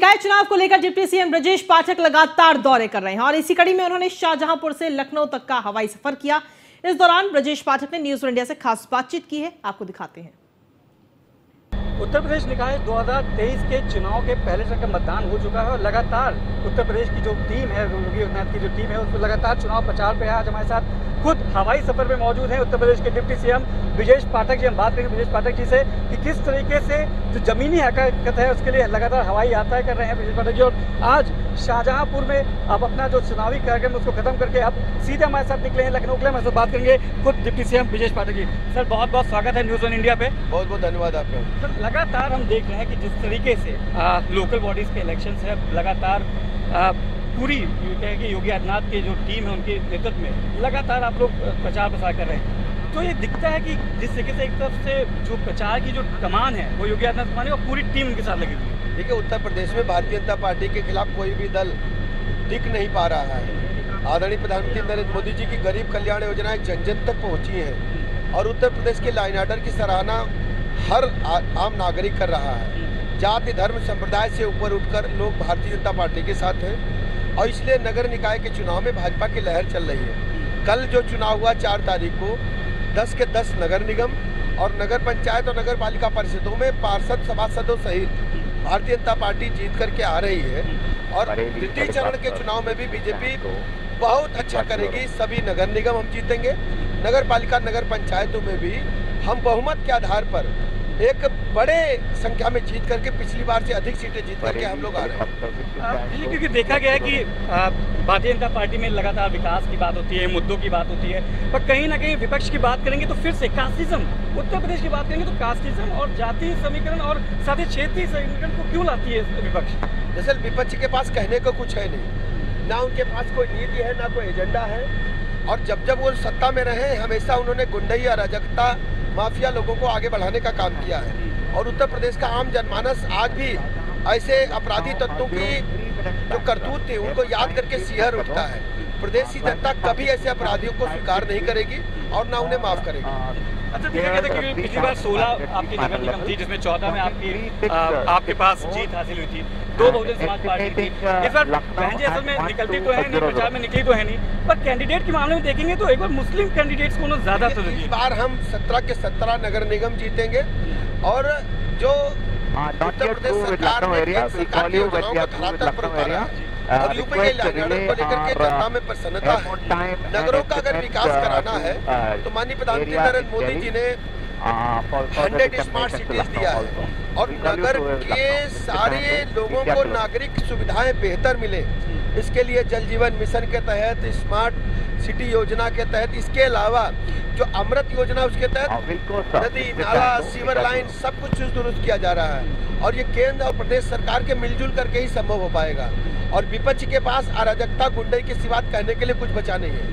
निकाय चुनाव को लेकर डिप्टी सीएम ब्रजेश पाठक लगातार दौरे कर रहे हैं और इसी कड़ी में उन्होंने शाहजहांपुर से लखनऊ तक का हवाई सफ़र किया। इस दौरान ब्रजेश पाठक ने न्यूज़ इंडिया से खास बातचीत की है। आपको दिखाते हैं। उत्तर प्रदेश निकाय 2023 के चुनाव के पहले चरण का मतदान हो चुका है और लगातार उत्तर प्रदेश की जो टीम है, योगी आदित्यनाथ की जो टीम है उसको लगातार चुनाव प्रचार पे है। आज हमारे साथ खुद हवाई सफ़र में मौजूद हैं उत्तर प्रदेश के डिप्टी सीएम ब्रजेश पाठक जी। हम बात करेंगे ब्रजेश पाठक जी से कि किस तरीके से जो जमीनी हकीकत है, उसके लिए लगातार हवाई यात्राएँ कर रहे हैं ब्रजेश पाठक जी। और आज शाहजहांपुर में अब अपना जो चुनावी कार्यक्रम उसको खत्म करके अब सीधे हमारे साथ निकले हैं लखनऊ के लिए हमारे साथ बात करेंगे। खुद deputy CM Brajesh Pathak ji sir बहुत बहुत स्वागत है न्यूज़ वन इंडिया पे। बहुत बहुत धन्यवाद आपका। सर लगातार हम देख रहे हैं कि जिस तरीके से आ, लोकल बॉडीज़ के इलेक्शन है लगातार आ, पूरी कि योगी आदित्यनाथ की जो टीम है उनके नेतृत्व में लगातार आप लोग प्रचार प्रसार कर रहे हैं। तो ये दिखता है कि जिस तरीके से एक तरफ़ से जो प्रचार की जो कमान है वो योगी आदित्यनाथ माने और पूरी टीम उनके साथ लगी हुई है। देखिए, उत्तर प्रदेश में भारतीय जनता पार्टी के खिलाफ कोई भी दल दिख नहीं पा रहा है। आदरणीय प्रधानमंत्री नरेंद्र मोदी जी की गरीब कल्याण योजनाएँ जन जन तक पहुँची हैं और उत्तर प्रदेश के लाइन आर्डर की सराहना हर आम नागरिक कर रहा है। जाति, धर्म, संप्रदाय से ऊपर उठकर लोग भारतीय जनता पार्टी के साथ हैं और इसलिए नगर निकाय के चुनाव में भाजपा की लहर चल रही है। कल जो चुनाव हुआ, चार तारीख को, दस के दस नगर निगम और नगर पंचायत और नगर पालिका परिषदों में पार्षद, सभासदों सहित भारतीय जनता पार्टी जीत करके आ रही है और द्वितीय चरण के चुनाव में भी बीजेपी बहुत अच्छा करेगी सभी नगर निगम हम जीतेंगे नगर पालिका नगर पंचायतों में भी हम बहुमत के आधार पर एक बड़े संख्या में जीत करके पिछली बार से अधिक सीटें जीत करके हम लोग आ रहे हैं। क्योंकि देखा गया है कि भारतीय जनता पार्टी में लगातार विकास की बात होती है मुद्दों की बात होती है पर कहीं ना कहीं विपक्ष की बात करेंगे तो फिर से कास्टिज्म उत्तर प्रदेश की बात करेंगे तो कास्टिज्म और जातीय समीकरण और साथ ही क्षेत्रीय समीकरण को क्यों लाती है विपक्ष? दरअसल विपक्ष के पास कहने को कुछ है नहीं। ना उनके पास कोई नीति है ना कोई एजेंडा है। और जब जब वो सत्ता में रहे हमेशा उन्होंने गुंडई अराजकता माफिया लोगों को आगे बढ़ाने का काम किया है। और उत्तर प्रदेश का आम जनमानस आज भी ऐसे अपराधी तत्वों की जो करतूत थे, उनको याद करके सीहर उठता है। प्रदेश की जनता कभी ऐसे अपराधियों को स्वीकार नहीं करेगी और ना उन्हें माफ़ करेगी। अच्छा देखा गया था कि पिछली बार 16 आपकी नगर निगम थी जिसमें 14 में आपकी आ, आपके पास जीत हासिल हुई थी। दो बहुजन समाज पार्टी थी। इस बार बहन जी असल में निकलती तो है नहीं प्रचार में निकली तो है नहीं पर कैंडिडेट के मामले में देखेंगे तो एक बार मुस्लिम कैंडिडेट्स को ज़्यादा इस बार हम सत्रह के सत्रह नगर निगम जीतेंगे और जो उत्तर प्रदेश सरकार ने सरकार की योजनाओं को धरातल पर उतारा है। और यूपी के लाइनर को लेकर के जनता में प्रसन्नता है। नगरों का अगर विकास कराना है तो माननीय प्रधानमंत्री नरेंद्र मोदी जी ने हंड्रेड स्मार्ट सिटीज़ दिया है। और नगर के सारे लोगों को नागरिक सुविधाएँ बेहतर मिले इसके लिए जल जीवन मिशन के तहत स्मार्ट सिटी योजना के तहत इसके अलावा जो अमृत योजना उसके तहत नदी नाला सीवर लाइन सब कुछ दुरुस्त किया जा रहा है और ये केंद्र और प्रदेश सरकार के मिलजुल करके ही संभव हो पाएगा। और विपक्ष के पास अराजकता गुंडई की सिवात कहने के लिए कुछ बचा नहीं है।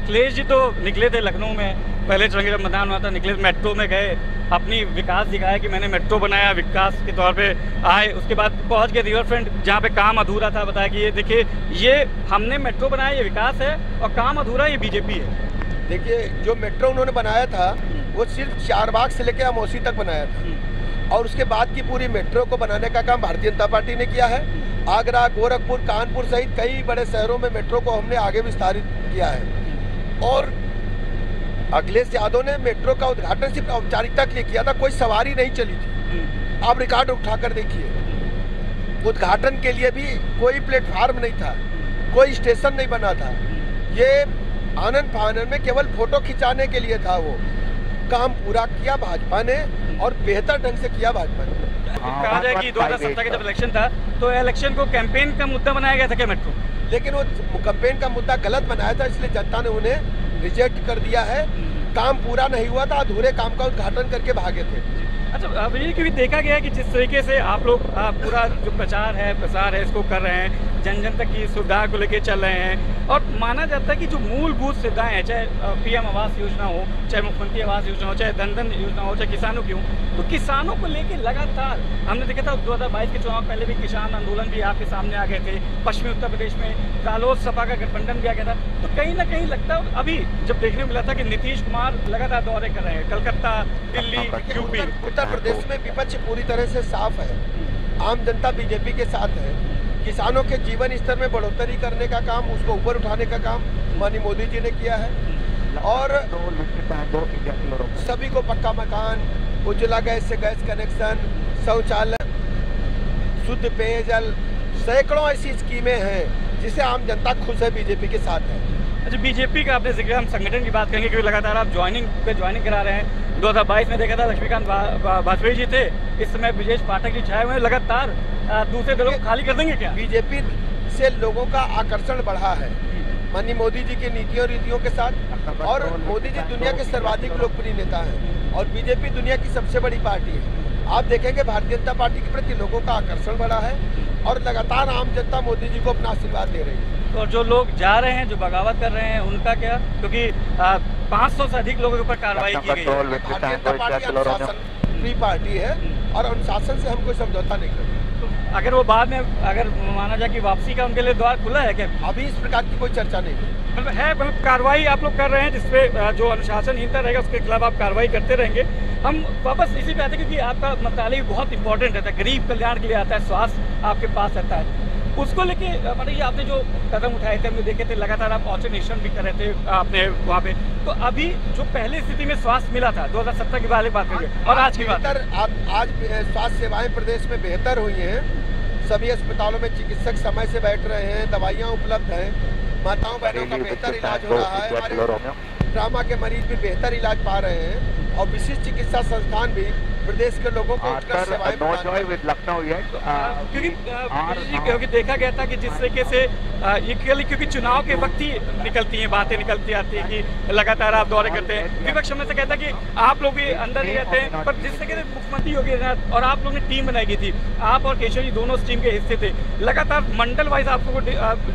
अखिलेश जी तो निकले थे लखनऊ में। पहले चरण जब मतदान हुआ था निकले मेट्रो में गए। अपनी विकास दिखाया कि मैंने मेट्रो बनाया विकास के तौर पे आए। उसके बाद पहुँच गए रिवर फ्रंट जहाँ पे काम अधूरा था बताया कि ये देखिए ये हमने मेट्रो बनाया ये विकास है और काम अधूरा ये बीजेपी है। देखिए जो मेट्रो उन्होंने बनाया था वो सिर्फ़ चार बाग से लेकर अमोसी तक बनाया था। और उसके बाद की पूरी मेट्रो को बनाने का काम भारतीय जनता पार्टी ने किया है। आगरा गोरखपुर कानपुर सहित कई बड़े शहरों में मेट्रो को हमने आगे विस्तारित किया है। और अखिलेश यादव ने मेट्रो का उद्घाटन सिर्फ़ औपचारिकता के लिए किया था, कोई सवारी नहीं चली थी। आप रिकॉर्ड उठाकर देखिए। उद्घाटन के लिए भी कोई प्लेटफार्म नहीं था, कोई स्टेशन नहीं बना था। ये आनंद फानंद में केवल फ़ोटो खिंचाने के लिए था वो। काम पूरा किया भाजपा ने और बेहतर ढंग से किया भाजपा ने। कहा जाए कि दो हज़ार सत्रह का जब इलेक्शन था तो इलेक्शन को कैंपेन का मुद्दा बनाया गया था क्या मेट्रो? लेकिन वो कंपेन का मुद्दा गलत बनाया था, इसलिए जनता ने उन्हें रिजेक्ट कर दिया है। काम पूरा नहीं हुआ था, अधूरे काम का उद्घाटन करके भागे थे। अच्छा अभी क्योंकि देखा गया है कि जिस तरीके से आप लोग पूरा जो प्रचार है, प्रसार है, इसको कर रहे हैं जन जन तक की सुविधा को लेकर चल रहे हैं। और माना जाता है कि जो मूलभूत सुविधाएँ हैं चाहे पीएम आवास योजना हो चाहे मुख्यमंत्री आवास योजना हो चाहे धन धन योजना हो चाहे किसानों की हो तो किसानों को लेकर लगातार हमने देखा था दो हज़ार बाईस के चुनाव पहले भी किसान आंदोलन भी आपके सामने आ गए थे। पश्चिमी उत्तर प्रदेश में रालोद सपा का गठबंधन भी आ गया था। तो कहीं ना कहीं लगता है अभी जब देखने मिला था कि नीतीश कुमार लगातार दौरे कर रहे हैं कलकत्ता दिल्ली यूपी। उत्तर प्रदेश में विपक्ष पूरी तरह से साफ़ है। आम जनता बीजेपी के साथ है। किसानों के जीवन स्तर में बढ़ोतरी करने का काम, उसको ऊपर उठाने का काम माननीय मोदी जी ने किया है। और सभी को पक्का मकान उज्ज्वला गैस से गैस कनेक्शन, शौचालय, शुद्ध पेयजल, सैकड़ों ऐसी स्कीमें हैं, जिसे आम जनता खुश है, बीजेपी के साथ है। अच्छा बीजेपी का आपने ज़िक्र, हम संगठन की बात करेंगे, क्योंकि लगातार आप ज्वाइनिंग पे ज्वाइनिंग करा रहे हैं। 2022 में देखा था, लक्ष्मीकांत वाजपेयी जी थे। इस समय ब्रजेश पाठक जी छाए हुए लगातार। दूसरे दलों को खाली कर देंगे क्या? बीजेपी से लोगों का आकर्षण बढ़ा है। माननीय मोदी जी की नीतियों रीतियों के साथ और मोदी जी दुनिया के सर्वाधिक लोकप्रिय नेता हैं और बीजेपी दुनिया की सबसे बड़ी पार्टी है। आप देखेंगे भारतीय जनता पार्टी के प्रति लोगों का आकर्षण बढ़ा है और लगातार आम जनता मोदी जी को अपना आशीर्वाद दे रही है। और जो लोग जा रहे हैं जो बगावत कर रहे हैं उनका क्या? क्योंकि पाँच सौ से अधिक लोगों के ऊपर कार्रवाई की गई है। भारतीय जनता पार्टी अनुशासन फ्री पार्टी है और अनुशासन से हम कोई समझौता नहीं करते। अगर वो बाद में अगर माना जाए कि वापसी का उनके लिए द्वार खुला है क्या? अभी इस प्रकार की कोई चर्चा नहीं मतलब है मतलब कार्रवाई आप लोग कर रहे हैं जिसपे जो अनुशासनहीनता रहेगा उसके खिलाफ आप कार्रवाई करते रहेंगे। हम वापस इसी पे आते हैं क्योंकि आपका मंत्रालय बहुत इंपॉर्टेंट रहता है। गरीब कल्याण के लिए आता है स्वास्थ्य आपके पास रहता है। उसको लेके मतलब ये आपने जो कदम उठाए थे हमने देखे थे लगातार आप ऑचनेशन भी कर रहे थे आपने वहाँ पे। तो अभी जो पहले स्थिति में स्वास्थ्य मिला था 2017 की वाली बात करिए और आज की बात। आप आज स्वास्थ्य सेवाएँ प्रदेश में बेहतर हुई हैं। सभी अस्पतालों में चिकित्सक समय से बैठ रहे हैं दवाइयाँ उपलब्ध हैं। माताओं बहनों का बेहतर इलाज हो रहा है। हमारे ड्रामा के मरीज़ भी बेहतर इलाज पा रहे हैं। और विशिष्ट चिकित्सा संस्थान भी प्रदेश के लोगों को क्योंकि क्योंकि देखा गया था कि जिस तरीके से इक्वली क्योंकि चुनाव के वक्त ही निकलती हैं बातें निकलती आती है कि लगातार आप दौरे करते हैं। विपक्ष हमें से कहता है कि आप लोग भी अंदर ही रहते हैं पर जिस तरीके से मुख्यमंत्री योगी आदित्यनाथ और आप लोग ने टीम बनाई गई थी आप और केशव जी दोनों टीम के हिस्से थे। लगातार मंडल वाइज आप लोग को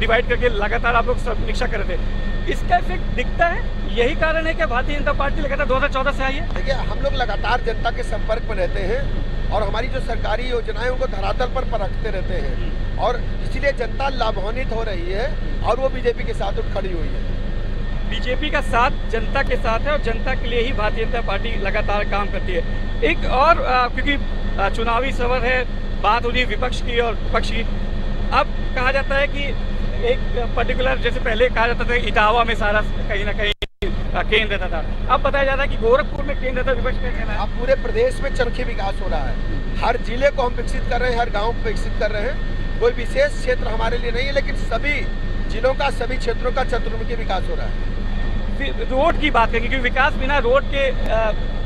डिवाइड करके लगातार आप लोग समीक्षा कर रहे थे। इसका इफ़ेक्ट दिखता है। यही कारण है कि भारतीय जनता पार्टी लगातार 2014 से आई है। देखिए हम लोग लगातार जनता के संपर्क में रहते हैं और हमारी जो सरकारी योजनाएँ उनको धरातल पर परखते रहते हैं। और इसीलिए जनता लाभान्वित हो रही है और वो बीजेपी के साथ उठ खड़ी हुई है। बीजेपी का साथ जनता के साथ है और जनता के लिए ही भारतीय जनता पार्टी लगातार काम करती है। एक और क्योंकि चुनावी सवर है बात हो रही विपक्ष की और विपक्ष की। अब कहा जाता है कि एक पर्टिकुलर जैसे पहले कहा जाता था इटावा में सारा कहीं ना कहीं केंद्र रहता था। अब बताया जाता है कि गोरखपुर में केंद्र रहता विपक्ष का कहना है? अब पूरे प्रदेश में चरखी विकास हो रहा है। हर ज़िले को हम विकसित कर रहे हैं हर गाँव को विकसित कर रहे हैं। कोई विशेष क्षेत्र हमारे लिए नहीं है लेकिन सभी जिलों का सभी क्षेत्रों का चतुर्मुखी विकास हो रहा है। रोड की बात करेंगे क्योंकि विकास बिना रोड के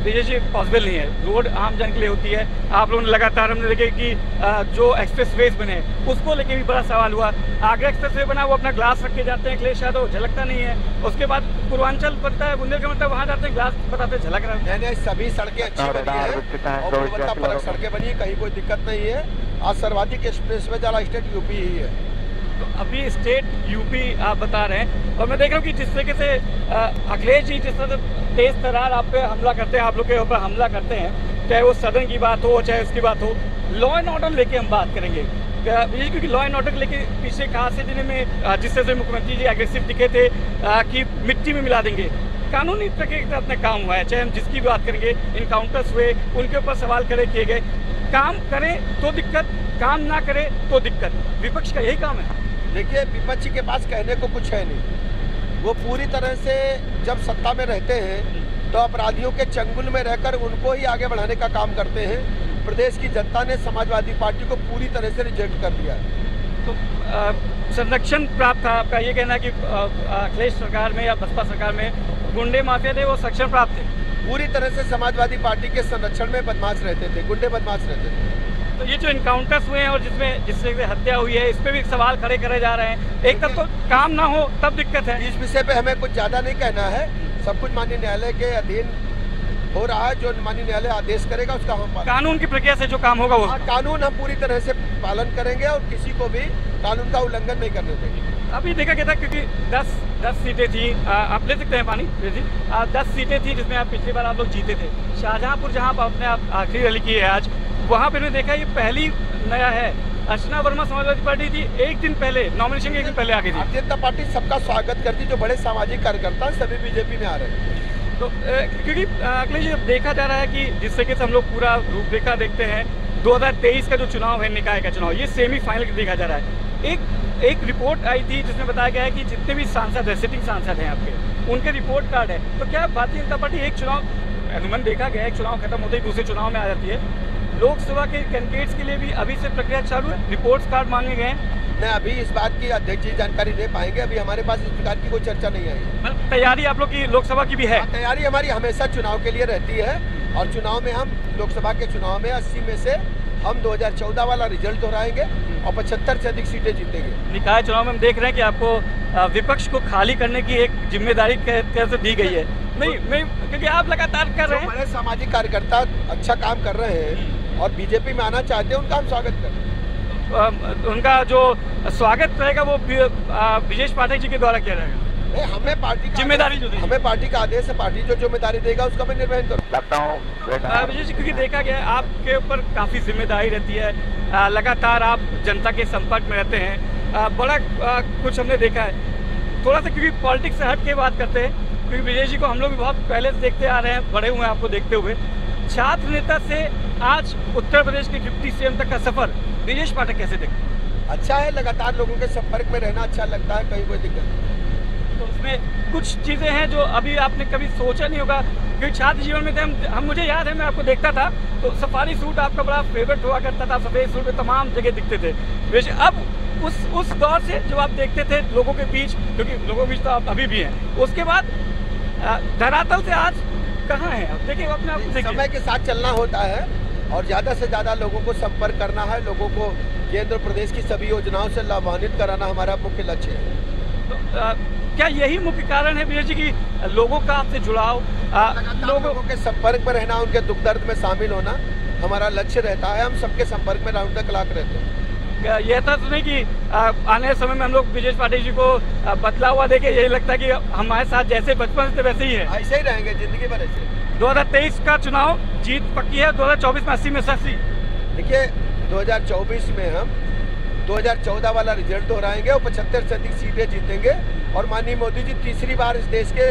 विजय पॉसिबल नहीं है। रोड आम जन के लिए होती है। आप लोगों ने लगातार हमने देखे कि जो एक्सप्रेस वेज बने उसको लेके भी बड़ा सवाल हुआ। आगरा एक्सप्रेस वे बना वो अपना ग्लास रख के जाते हैं अखिलेश यादव झलकता नहीं है। उसके बाद पूर्वांचल बनता है बुंदेलखंड बनता है वहाँ जाते हैं ग्लास बताते झलक रहा है। सभी सड़कें अच्छी बनी है। सड़कें बनी कहीं कोई दिक्कत नहीं है। आज सर्वाधिक एक्सप्रेस वे वाला स्टेट यूपी ही है। तो अभी स्टेट यूपी आप बता रहे हैं। और मैं देख रहा हूँ कि जिस तरीके से अखिलेश जी जिस तरह से तेज तरार आप पे हमला करते हैं, आप लोग के ऊपर हमला करते हैं। चाहे वो सदन की बात हो, चाहे उसकी बात हो लॉ एंड ऑर्डर लेके हम बात करेंगे। ये क्योंकि लॉ एंड ऑर्डर लेके पिछले खासे दिनों में जिस तरह से मुख्यमंत्री जी एग्रेसिव दिखे थे कि मिट्टी में मिला देंगे। कानूनी प्रक्रिया के अपने काम हुआ है, चाहे हम जिसकी बात करेंगे इनकाउंटर्स हुए, उनके ऊपर सवाल खड़े किए गए। काम करें तो दिक्कत, काम ना करें तो दिक्कत। विपक्ष का यही काम है। देखिए, विपक्ष के पास कहने को कुछ है नहीं। वो पूरी तरह से जब सत्ता में रहते हैं तो अपराधियों के चंगुल में रहकर उनको ही आगे बढ़ाने का काम करते हैं। प्रदेश की जनता ने समाजवादी पार्टी को पूरी तरह से रिजेक्ट कर दिया है। तो संरक्षण प्राप्त था आपका ये कहना कि अखिलेश सरकार में या बसपा सरकार में गुंडे माफिया थे वो संरक्षण प्राप्त थे? पूरी तरह से समाजवादी पार्टी के संरक्षण में बदमाश रहते थे गुंडे बदमाश रहते थे। तो ये जो इनकाउंटर्स हुए हैं और जिसमें जिससे हत्या हुई है इस पर भी सवाल खड़े करे जा रहे हैं। एक तब तो काम ना हो तब दिक्कत है। इस विषय पे हमें कुछ ज़्यादा नहीं कहना है। सब कुछ माननीय न्यायालय के अधीन हो रहा है। जो माननीय न्यायालय आदेश करेगा उसका हम कानून की प्रक्रिया से जो काम होगा वो हाँ, कानून हम पूरी तरह से पालन करेंगे और किसी को भी कानून का उल्लंघन नहीं करने देंगे। अभी देखा गया था क्योंकि 10 10 सीटें थी। आ, आप ले सकते हैं पानी जी। दस सीटें थी जिसमें आप पिछली बार आप लोग जीते थे। शाहजहाँपुर जहाँ आपने आखिरी रैली की है आज वहाँ पर मैंने देखा ये पहली नया है। अर्चना वर्मा समाजवादी पार्टी थी एक दिन पहले नॉमिनेशन एक दिन पहले आ गई थी जनता पार्टी सबका स्वागत करती जो बड़े सामाजिक कार्यकर्ता सभी बीजेपी में आ रहे हैं। तो क्योंकि अखिलेश जी देखा जा रहा है कि जिस तरीके से हम लोग पूरा रूपरेखा देखते हैं 2023 का जो चुनाव है निकाय का चुनाव ये सेमीफाइनल देखा जा रहा है। एक एक रिपोर्ट आई थी जिसमें बताया गया है कि जितने भी सांसद है सिटिंग सांसद हैं आपके उनके रिपोर्ट कार्ड है। तो क्या भारतीय जनता पार्टी एक चुनाव अनुमान देखा गया है एक चुनाव खत्म होते ही दूसरे चुनाव में आ जाती है? लोकसभा के कैंडिडेट्स के लिए भी अभी से प्रक्रिया चालू है? रिपोर्ट्स कार्ड मांगे गए मैं अभी इस बात की अध्यक्ष जी जानकारी दे पाएँगे। अभी हमारे पास इस प्रकार की कोई चर्चा नहीं आई। मतलब तैयारी आप लोग की लोकसभा की भी है? हाँ, तैयारी हमारी हमेशा चुनाव के लिए रहती है और चुनाव में हम लोकसभा के चुनाव में 80 में से हम 2014 वाला रिज़ल्ट दोहराएँगे और 75 से अधिक सीटें जीतेंगे। निकाय चुनाव में हम देख रहे हैं कि आपको विपक्ष को खाली करने की एक ज़िम्मेदारी कैसे दी गई है। नहीं नहीं क्योंकि आप लगातार कर रहे हैं। बड़े सामाजिक कार्यकर्ता अच्छा काम कर रहे हैं और बीजेपी में आना चाहते हैं उनका हम स्वागत करते हैं अ, उनका जो स्वागत रहेगा वो बी- ब्रिजेश पाठक जी के द्वारा किया जाएगा। हमें पार्टी ज़िम्मेदारी जो हमें पार्टी का आदेश है पार्टी जो ज़िम्मेदारी देगा उसका मैं निर्वहन करूँ। हूँ विजय जी क्योंकि देखा गया आपके ऊपर काफ़ी ज़िम्मेदारी रहती है। लगातार आप जनता के संपर्क में रहते हैं। बड़ा कुछ हमने देखा है। थोड़ा सा क्योंकि पॉलिटिक्स से हट के बात करते हैं क्योंकि विजय जी को हम लोग भी बहुत पहले से देखते आ रहे हैं बड़े हुए हैं आपको देखते हुए। छात्र नेता से आज उत्तर प्रदेश के डिप्टी सीएम तक का सफ़र। ब्रिजेश पाठक कैसे देखते अच्छा है लगातार लोगों के संपर्क में रहना अच्छा लगता है कहीं कोई दिक्कत नहीं तो उसमें कुछ चीज़ें हैं जो अभी आपने कभी सोचा नहीं होगा क्योंकि छात्र जीवन में थे हम, हम मुझे याद है मैं आपको देखता था तो सफारी सूट आपका बड़ा फेवरेट हुआ करता था सफ़ेद सूट में तमाम जगह दिखते थे। अब उस उस दौर से जब आप देखते थे लोगों के बीच क्योंकि लोगों के बीच तो आप अभी भी हैं उसके बाद धरातल से आज कहाँ हैं आप? देखिए अपने आप समय के साथ चलना होता है और ज़्यादा से ज़्यादा लोगों को संपर्क करना है लोगों को केंद्र प्रदेश की सभी योजनाओं से लाभान्वित कराना हमारा मुख्य लक्ष्य है। तो, अ, क्या यही मुख्य कारण है विजय जी की लोगों का आपसे जुड़ाव लोगों लोगों के संपर्क में रहना उनके दुख दर्द में शामिल होना हमारा लक्ष्य रहता है। हम सबके संपर्क में राउंड द क्लाक रहते हैं। यह था तो नहीं कि आने समय में हम लोग ब्रिजेश पाटिल जी को बदला हुआ देखे यही लगता है कि हमारे साथ जैसे बचपन से वैसे ही है। ऐसे ही रहेंगे ज़िंदगी भर ऐसे 2023 का चुनाव जीत पक्की है 2024 में अस्सी में से अस्सी देखिए 2024 में हम 2014 वाला रिज़ल्ट दोहराएँगे और पचहत्तर से अधिक सीटें जीतेंगे। और माननीय मोदी जी तीसरी बार इस देश के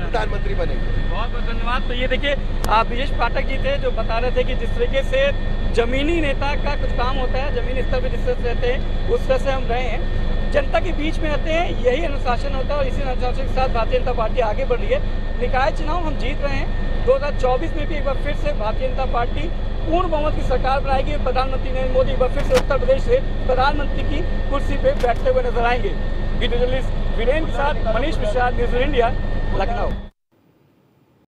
प्रधानमंत्री बनेंगे। बहुत बहुत धन्यवाद। तो ये देखिए ब्रिजेश पाठक जी थे जो बता रहे थे कि जिस तरीके से जमीनी नेता का कुछ काम होता है, जमीनी स्तर पर जिस तरह से रहते हैं, उस तरह से हम रहे हैं। जनता के बीच में रहते हैं, यही अनुशासन होता है और इसी अनुशासन के साथ भारतीय जनता पार्टी आगे बढ़ रही है। निकाय चुनाव हम जीत रहे हैं। 2024 में भी एक बार फिर से भारतीय जनता पार्टी पूर्ण बहुमत की सरकार बनाएगी प्रधानमंत्री नरेंद्र मोदी एक बार फिर से उत्तर प्रदेश से प्रधानमंत्री की कुर्सी पे बैठते हुए नज़र आएँगे। वीडियो जर्नलिस्ट वीरेंद्र साथ मनीष मिश्रा, न्यूज़ इंडिया। लखनऊ